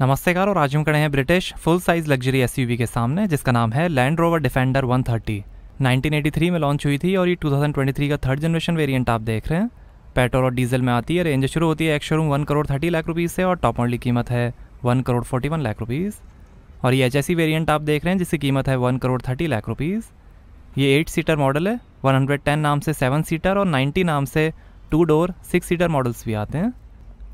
नमस्कार और आज हम खड़े हैं British full size luxury SUV के सामने जिसका नाम है लैंड रोवर डिफेंडर 130 1983 में लॉन्च हुई थी और ये 2023 का थर्ड जनरेशन वेरिएंट आप देख रहे हैं पेट्रोल और डीजल में आती है रेंज शुरू होती है एक showroom one crore thirty lakh rupees से और टॉप ऑनली कीमत है one crore forty one lakh rupees और ये एच वेरिएंट आप देख रहे हैं जिसकी कीमत है one crore thirty lakh rupees ये एट सीटर मॉडल है टेन नाम से सेवन सीटर और नाइन्टी नाम से two door six seater models भी आते हैं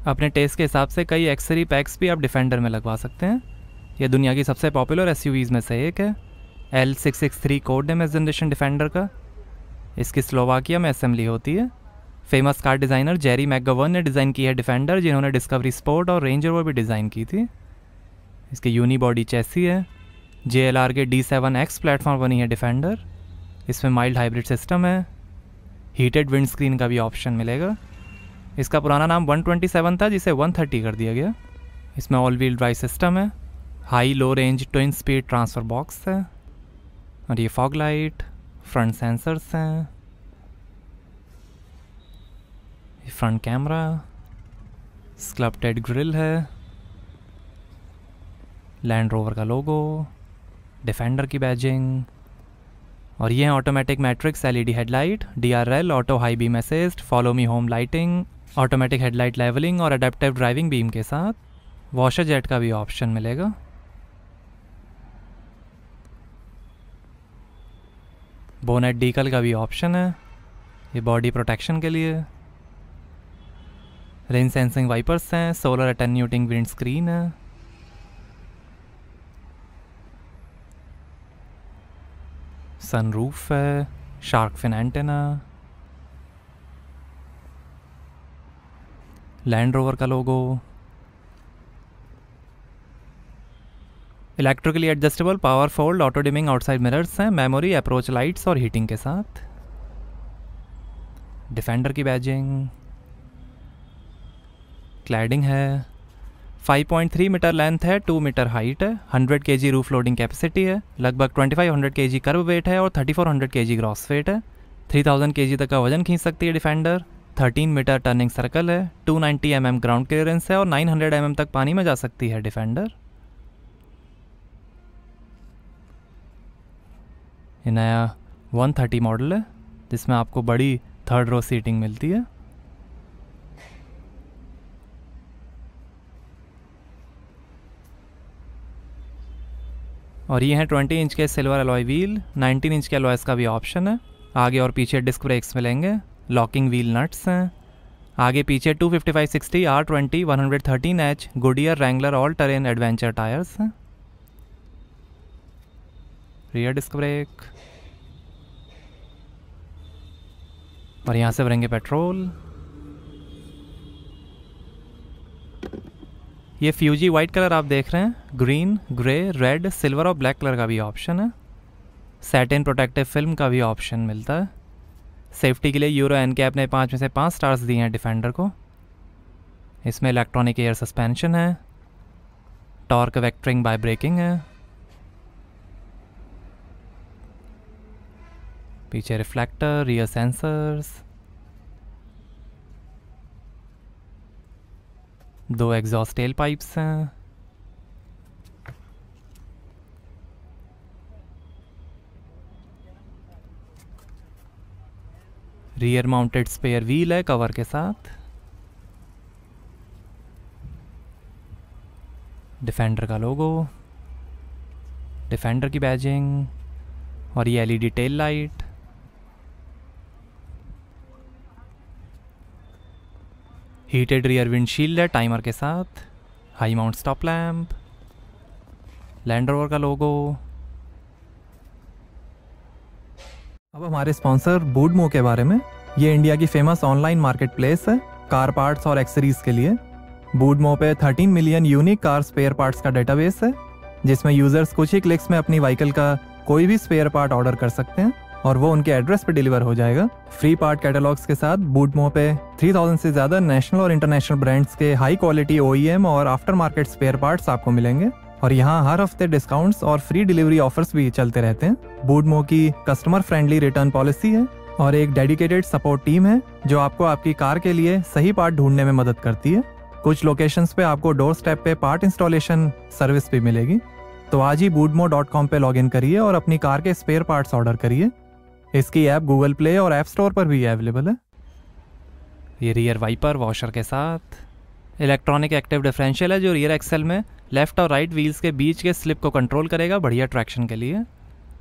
अपने टेस्ट के हिसाब से कई एक्सरी पैक्स भी आप डिफेंडर में लगवा सकते हैं यह दुनिया की सबसे पॉपुलर एस में से एक है L six six three code है जनरेशन डिफेंडर का इसकी स्लोवाकिया में असेंबली होती है famous car designer Gerry McGovern ने डिज़ाइन की है डिफेंडर जिन्होंने डिस्कवरी स्पोर्ट और रेंजर वो भी डिज़ाइन की थी इसकी यूनी बॉडी चेसी है जे एल आर के डी सेवन एक्स प्लेटफॉर्म बनी है डिफेंडर इसमें माइल्ड हाइब्रिड सिस्टम है हीटेड विंड स्क्रीन का भी ऑप्शन मिलेगा इसका पुराना नाम 127 था जिसे 130 कर दिया गया इसमें ऑल व्हील ड्राइव सिस्टम है high low range twin speed transfer box है और ये फॉग लाइट फ्रंट सेंसर्स हैं फ्रंट कैमरा स्क्लप्टेड ग्रिल है लैंड रोवर का लोगो डिफेंडर की बैजिंग और ये हैं automatic matrix LED headlight DRL auto high beam assist follow me home lighting automatic headlight levelling और अडेप्टिव ड्राइविंग बीम के साथ वॉशर जेट का भी ऑप्शन मिलेगा बोनेट डीकल का भी ऑप्शन है ये बॉडी प्रोटेक्शन के लिए रेन सेंसिंग वाइपर्स हैं सोलर अटेन्यूटिंग विंड स्क्रीन है सनरूफ है shark fin antenna Land Rover का logo electrically adjustable power fold auto dimming outside mirrors हैं मेमोरी अप्रोच लाइट्स और हीटिंग के साथ डिफेंडर की बैजिंग क्लैडिंग है 5.3 मीटर लेंथ है 2 मीटर हाइट है 100 के जी रूफ लोडिंग कैपेसिटी है लगभग 2500 के जी कर्व वेट है और 3400 के जी ग्रॉस वेट है 3000 के जी तक का वजन खींच सकती है डिफेंडर 13 मीटर टर्निंग सर्कल है 290 नाइन्टी mm ग्राउंड क्लियरेंस है और 900 हंड्रेड mm तक पानी में जा सकती है डिफेंडर ये नया 130 मॉडल है जिसमें आपको बड़ी थर्ड रो सीटिंग मिलती है और ये हैं 20 इंच के सिल्वर अलॉय व्हील 19 इंच के अलॉयस का भी ऑप्शन है आगे और पीछे डिस्क ब्रेक्स मिलेंगे लॉकिंग व्हील नट्स हैं आगे पीछे 255 60 R twenty one hundred thirteen H Goodyear Wrangler all terrain adventure tyres rear disc brake और यहाँ से भरेंगे पेट्रोल ये फ्यूजी वाइट कलर आप देख रहे हैं ग्रीन ग्रे रेड सिल्वर और ब्लैक कलर का भी ऑप्शन है सैटिन प्रोटेक्टिव फिल्म का भी ऑप्शन मिलता है सेफ्टी के लिए यूरो एन कैप ने पाँच में से पाँच स्टार्स दिए हैं डिफेंडर को इसमें इलेक्ट्रॉनिक एयर सस्पेंशन है टॉर्क वैक्टरिंग बाय ब्रेकिंग है पीछे रिफ्लेक्टर रियर सेंसर्स दो एग्जॉस्ट टेल पाइप्स हैं रियर माउंटेड स्पेयर व्हील है कवर के साथ डिफेंडर का लोगो डिफेंडर की बैजिंग और ये LED tail light heated rear windshield है टाइमर के साथ high mount stop lamp Land Rover का लोगो अब हमारे स्पॉन्सर बूडमो के बारे में ये इंडिया की फेमस ऑनलाइन मार्केट प्लेस है कार पार्ट्स और एक्सरीज के लिए बूडमो पे 13 million unique car spare parts का डेटाबेस है जिसमें यूजर्स कुछ ही क्लिक्स में अपनी व्हीकल का कोई भी स्पेयर पार्ट ऑर्डर कर सकते हैं और वो उनके एड्रेस पे डिलीवर हो जाएगा फ्री पार्ट कैटलॉग्स के साथ बूटमो पे 3000 से ज्यादा नेशनल और इंटरनेशनल ब्रांड्स के हाई क्वालिटी ओईएम और आफ्टर मार्केट स्पेयर पार्ट्स आपको मिलेंगे और यहाँ हर हफ्ते डिस्काउंट्स और फ्री डिलीवरी ऑफर्स भी चलते रहते हैं बूडमो की कस्टमर फ्रेंडली रिटर्न पॉलिसी है और एक डेडिकेटेड सपोर्ट टीम है जो आपको आपकी कार के लिए सही पार्ट ढूंढने में मदद करती है कुछ लोकेशंस पे आपको डोर स्टेप पे पार्ट इंस्टॉलेशन सर्विस भी मिलेगी तो आज ही बूडमो डॉट कॉम पर लॉग इन करिए और अपनी कार के स्पेयर पार्ट्स ऑर्डर करिए इसकी ऐप गूगल प्ले और ऐप स्टोर पर भी अवेलेबल है ये रियर वाइपर वॉशर के साथ इलेक्ट्रॉनिक एक्टिव डिफरेंशियल है जो रियर एक्सेल में लेफ्ट और राइट व्हील्स के बीच के स्लिप को कंट्रोल करेगा बढ़िया ट्रैक्शन के लिए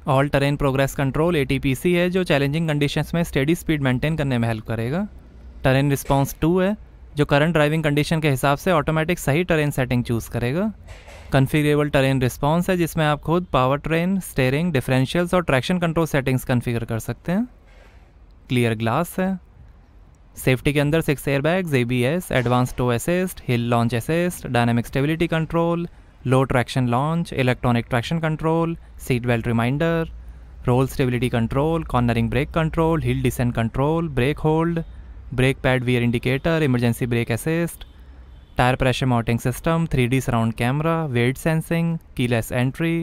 ऑल ट्रेन प्रोग्रेस कंट्रोल ए है जो चैलेंजिंग कंडीशंस में स्टेडी स्पीड मेंटेन करने में हेल्प करेगा ट्रेन रिस्पॉन्स टू है जो करंट ड्राइविंग कंडीशन के हिसाब से ऑटोमेटिक सही ट्रेन सेटिंग चूज़ करेगा कन्फिगरेबल ट्रेन रिस्पॉन्स है जिसमें आप खुद पावर ट्रेन स्टेयरिंग डिफरेंशियल्स और ट्रैक्शन कंट्रोल सेटिंग्स कन्फिगर कर सकते हैं क्लियर ग्लास है सेफ्टी के अंदर six airbags S advanced tow assist hill launch assist dynamic stability control low traction launch electronic traction control seat belt reminder roll stability control cornering brake control hill descent control brake hold brake pad wear indicator emergency brake assist tyre pressure mounting system three D surround camera weight sensing keyless entry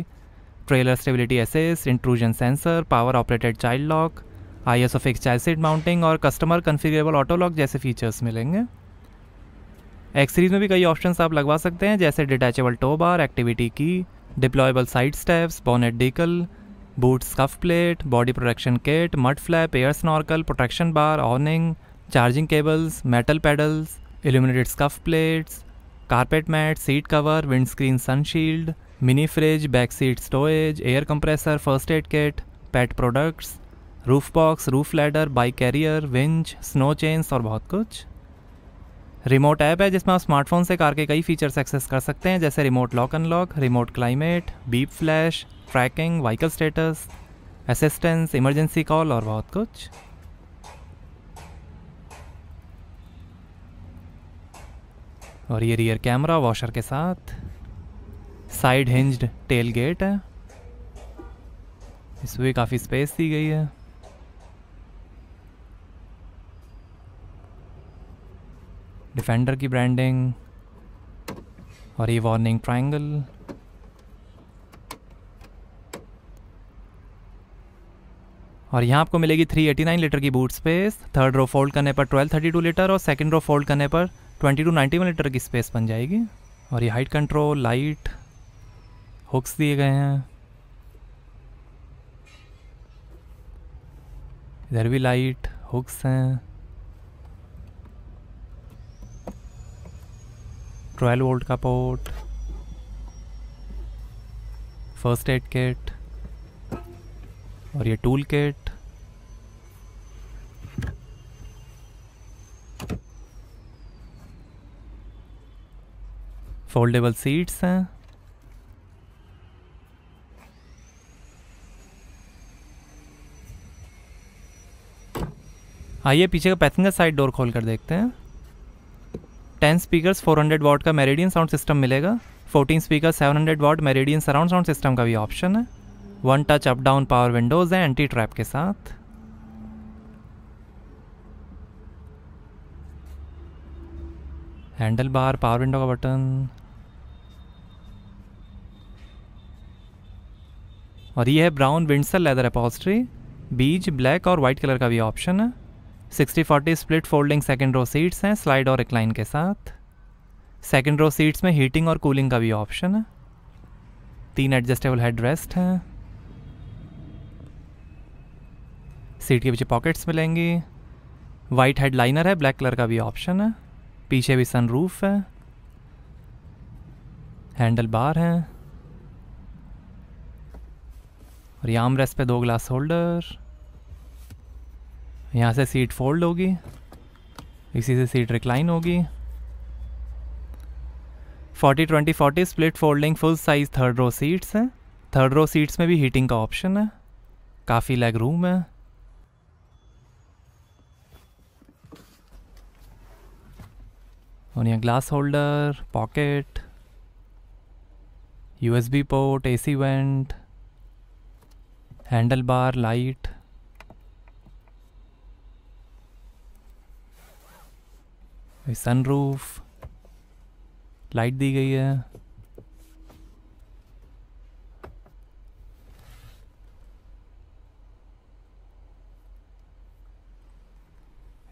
trailer stability assist intrusion sensor power operated child lock ISOFIX acid mounting और customer configurable auto lock जैसे features मिलेंगे X series में भी कई option आप लगवा सकते हैं जैसे डिटैचेबल टो बार एक्टिविटी की deployable side steps bonnet decal boot scuff plate body protection kit mud flap air snorkel protection bar awning charging cables metal pedals illuminated scuff plates carpet mat seat cover windscreen sunshield mini fridge back seat storage air compressor first aid kit pet products roof box roof ladder bike carrier winch snow chains और बहुत कुछ remote app है जिसमें आप smartphone से car के कई features access कर सकते हैं जैसे remote lock unlock remote climate beep flash tracking vehicle status assistance emergency call और बहुत कुछ और ये रियर कैमरा वॉशर के साथ साइड हिंज्ड टेल गेट है इसमें काफ़ी स्पेस दी गई है डिफेंडर की ब्रांडिंग और ये वार्निंग ट्रायंगल और यहाँ आपको मिलेगी 389 लीटर की boot space third row fold करने पर 1232 लीटर और सेकंड रो फोल्ड करने पर 2291 लीटर की स्पेस बन जाएगी और ये हाइट कंट्रोल लाइट हुक्स दिए गए हैं इधर भी लाइट हुक्स हैं ट्वेल्व वोल्ट का पोर्ट फर्स्ट एड किट और ये टूल किट फोल्डेबल सीट्स हैं आइए पीछे का पैसेंजर साइड डोर खोल कर देखते हैं टेन स्पीकर्स 400 वॉट का मेरेडियन साउंड सिस्टम मिलेगा 14 speaker 700 watt Meridian surround sound system का भी ऑप्शन है one touch up down power windows है एंटी ट्रैप के साथ हैंडल बार पावर विंडो का बटन और ये है brown Windsor leather upholstery beige black और वाइट कलर का भी ऑप्शन है sixty forty split folding second row seats हैं स्लाइड और रिक्लाइन के साथ सेकेंड रो सीट्स में हीटिंग और कूलिंग का भी ऑप्शन है तीन एडजस्टेबल हेड रेस्ट हैं सीट के पीछे पॉकेट्स मिलेंगी वाइट हेड लाइनर है ब्लैक कलर का भी ऑप्शन है पीछे भी सनरूफ है हैंडल बार हैं और याम रेस्ट पे दो ग्लास होल्डर यहाँ से सीट फोल्ड होगी इसी से सीट रिक्लाइन होगी 40 20 40 split folding full size third row seats हैं थर्ड रो सीट्स में भी हीटिंग का ऑप्शन है काफ़ी लेग रूम है और यहाँ glass holder pocket USB port AC vent handle bar light sunroof light दी गई है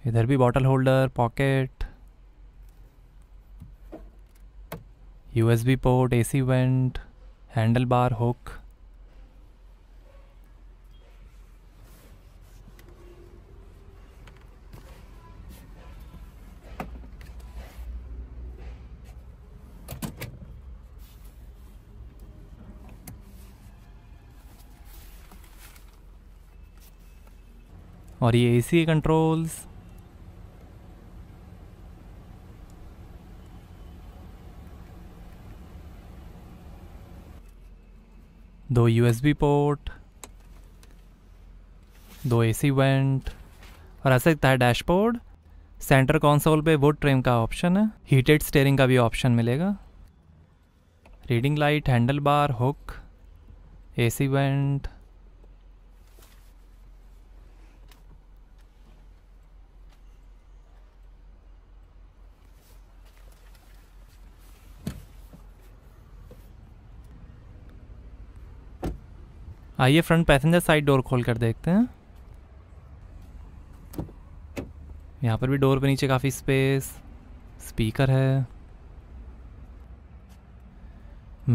इधर भी bottle holder pocket USB port AC vent handle bar hook और ये एसी कंट्रोल्स दो यूएसबी पोर्ट दो एसी वेंट और ऐसा लगता है डैशबोर्ड सेंटर कंसोल पे वुड ट्रिम का ऑप्शन है हीटेड स्टेयरिंग का भी ऑप्शन मिलेगा reading light handle bar hook AC vent आइए फ्रंट पैसेंजर साइड डोर खोल कर देखते हैं यहाँ पर भी डोर पे नीचे काफ़ी स्पेस स्पीकर है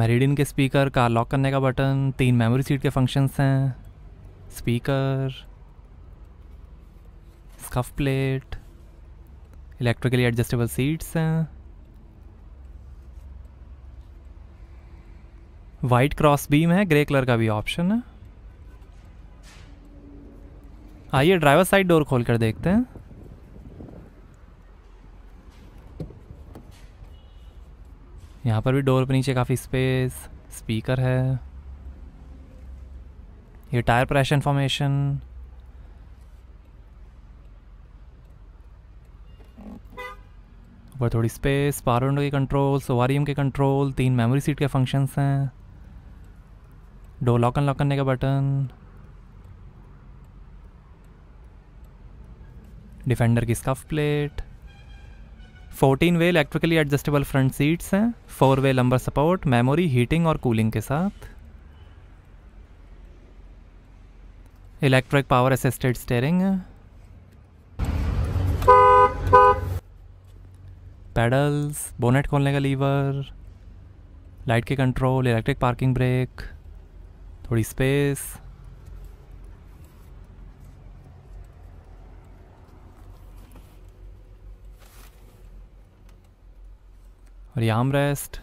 मेरिडिन के स्पीकर कार लॉक करने का बटन तीन मेमोरी सीट के फंक्शंस हैं speaker scuff plate electrically adjustable seats हैं वाइट क्रॉस बीम है ग्रे कलर का भी ऑप्शन है आइए ड्राइवर साइड डोर खोल कर देखते हैं यहाँ पर भी डोर पर नीचे काफ़ी स्पेस स्पीकर है ये टायर प्रेशर इन्फॉर्मेशन ऊपर थोड़ी स्पेस पावर विंडो के कंट्रोल सोवारियम के कंट्रोल तीन मेमोरी सीट के फंक्शंस हैं डोर लॉक अनलॉक करने का बटन डिफेंडर की scuff plate 14 way electrically adjustable front seats हैं four way lumbar support memory heating और कूलिंग के साथ electric power assisted steering paddles bonnet खोलने का लीवर लाइट के कंट्रोल इलेक्ट्रिक पार्किंग ब्रेक थोड़ी स्पेस और ये रेस्ट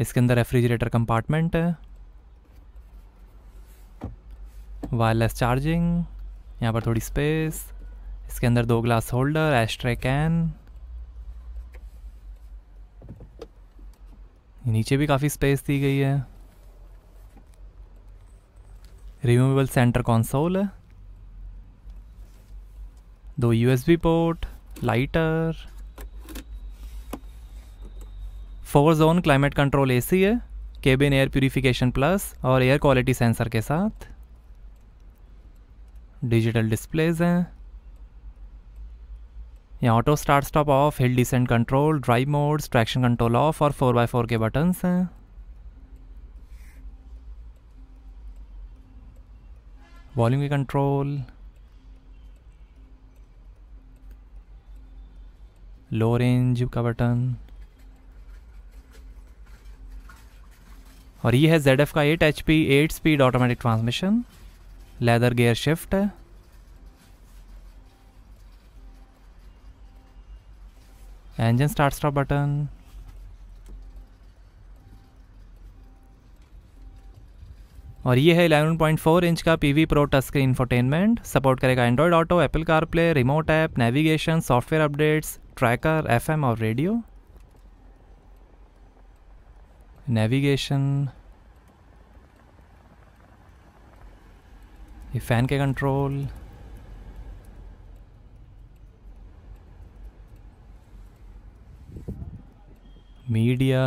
इसके अंदर रेफ्रिजरेटर कंपार्टमेंट है वायरलेस चार्जिंग यहाँ पर थोड़ी स्पेस इसके अंदर दो ग्लास होल्डर एस्ट्रे कैन नीचे भी काफ़ी स्पेस दी गई है रिमूवेबल सेंटर कॉन्सोल है दो USB port lighter four zone climate control A C है केबिन एयर प्योरीफिकेशन प्लस और एयर क्वालिटी सेंसर के साथ डिजिटल डिस्प्लेज हैं यहाँ auto start stop off hill descent control drive modes traction control off और four by four के buttons हैं volume के कंट्रोल लो रेंज का बटन और ये है जेड एफ का eight H P eight speed automatic transmission leather gear shift है स्टार्ट स्टॉप बटन और ये है 11.4 इंच का P V pro touch screen infotainment support करेगा Android Auto Apple CarPlay remote app navigation software updates tracker FM और radio navigation ये fan के control media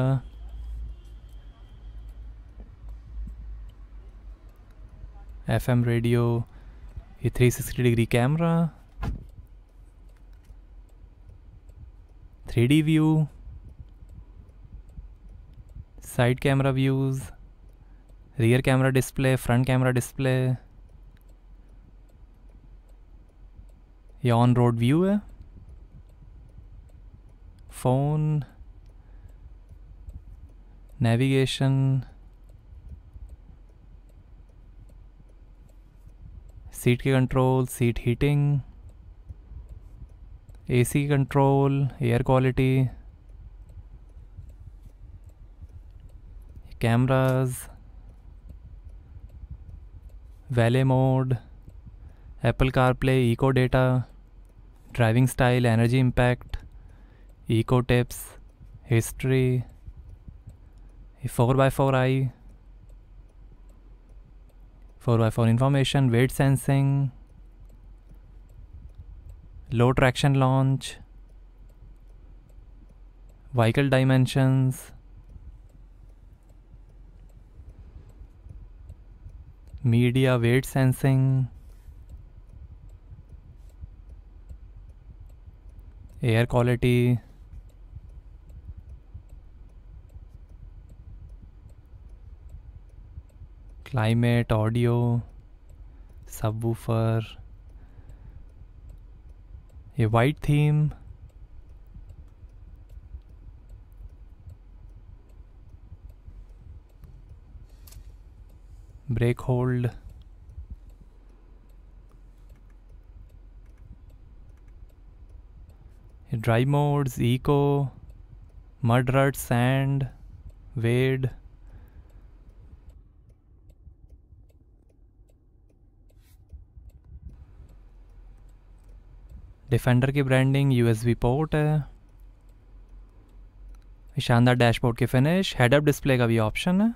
FM radio ये three sixty degree camera three D view side camera views rear camera display front camera display ये on road view है phone navigation seat के control seat heating AC control air quality cameras, valet mode, Apple CarPlay, eco data, driving style, energy impact, eco tips, history, 4x4i, 4x4 information, weight sensing, low traction launch, vehicle dimensions, media wet sensing air quality climate audio subwoofer ये white theme brake hold drive modes eco mud rut sand wade Defender की branding USB port है शानदार dashboard की finish head-up display का भी option है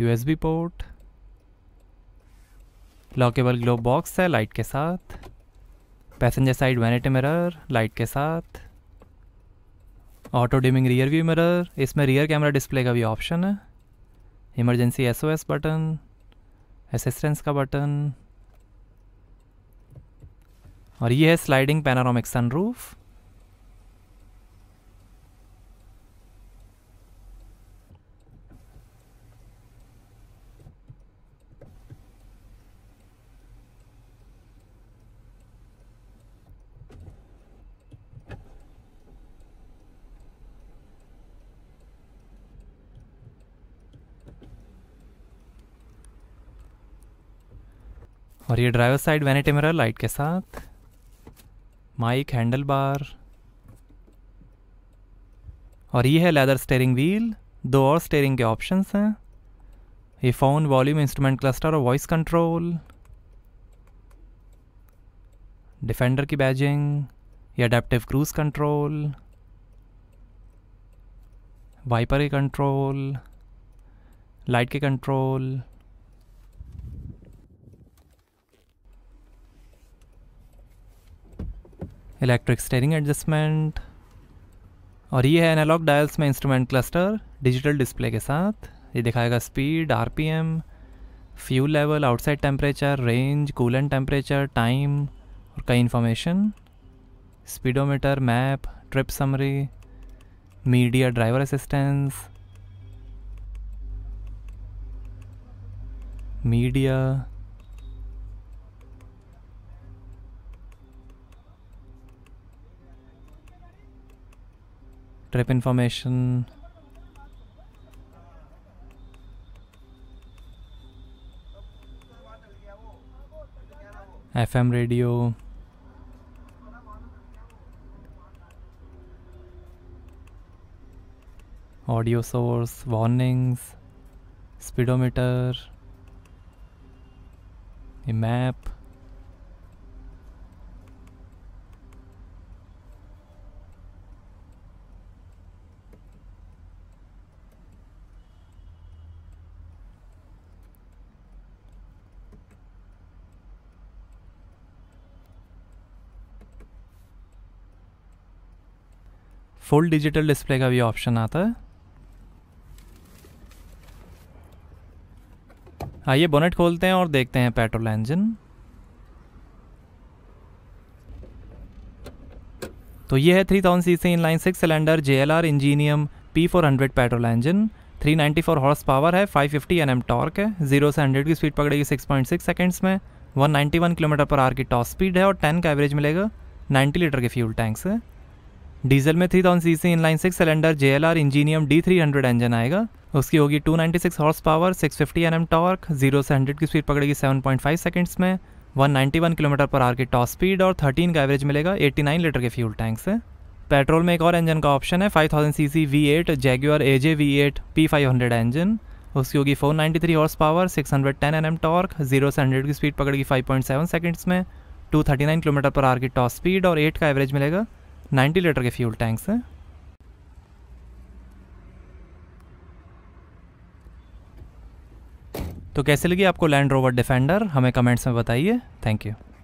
USB port lockable glove box है light के साथ passenger side vanity mirror light के साथ auto dimming rear view mirror इसमें रियर कैमरा डिस्प्ले का भी ऑप्शन है इमरजेंसी एसओएस बटन असिस्टेंस का बटन और ये है स्लाइडिंग पैनारोमिक सनरूफ और ये driver side vanity mirror light के साथ माइक हैंडल बार और ये है लेदर स्टेयरिंग व्हील दो और स्टेयरिंग के ऑप्शंस हैं ये फ़ोन वॉल्यूम इंस्ट्रूमेंट क्लस्टर और वॉइस कंट्रोल डिफेंडर की बैजिंग ये अडेप्टिव क्रूज कंट्रोल वाइपर के कंट्रोल लाइट के कंट्रोल इलेक्ट्रिक स्टेयरिंग एडजस्टमेंट और ये है एनालॉग डायल्स में इंस्ट्रूमेंट क्लस्टर डिजिटल डिस्प्ले के साथ ये दिखाएगा speed RPM fuel level outside temperature range coolant temperature time और कई information speedometer map trip summary media driver assistance media Trip information. FM radio. Audio source, warnings, speedometer, a map. Full digital display का भी option आता है आइए bonnet खोलते हैं और देखते हैं पेट्रोल इंजन तो ये है three thousand C C inline six cylinder J L R Ingenium P four hundred petrol engine four horsepower है 550 फिफ्टी एन एम टॉर्क है जीरो से हंड्रेड की स्पीड पकड़ेगी 6.6 सेकंड्स में 191 किलोमीटर पर आर की टॉप स्पीड है और 10 का एवरेज मिलेगा 90 लीटर के फ्यूल टैंक से डीजल में three thousand C C inline six cylinder J L R Ingenium D three hundred engine आएगा उसकी होगी two ninety six horse power six fifty N M torque zero से hundred की speed पकड़ेगी seven point five seconds में one ninety one kilometre per hour की top speed और thirteen का एवरेज मिलेगा एट्टी नाइन लीटर के फ्यूल टैंक से पेट्रोल में एक और इंजन का ऑप्शन है five thousand C C V eight Jaguar A J V eight P five hundred engine उसकी होगी four ninety three horse power six hundred ten N M torque zero से hundred की speed पकड़ेगी five point seven seconds में two thirty nine kilometre per hour की top speed और eight का average मिलेगा 90 लीटर के फ्यूल टैंक्स हैं तो कैसे लगी आपको लैंड रोवर डिफेंडर हमें कमेंट्स में बताइए थैंक यू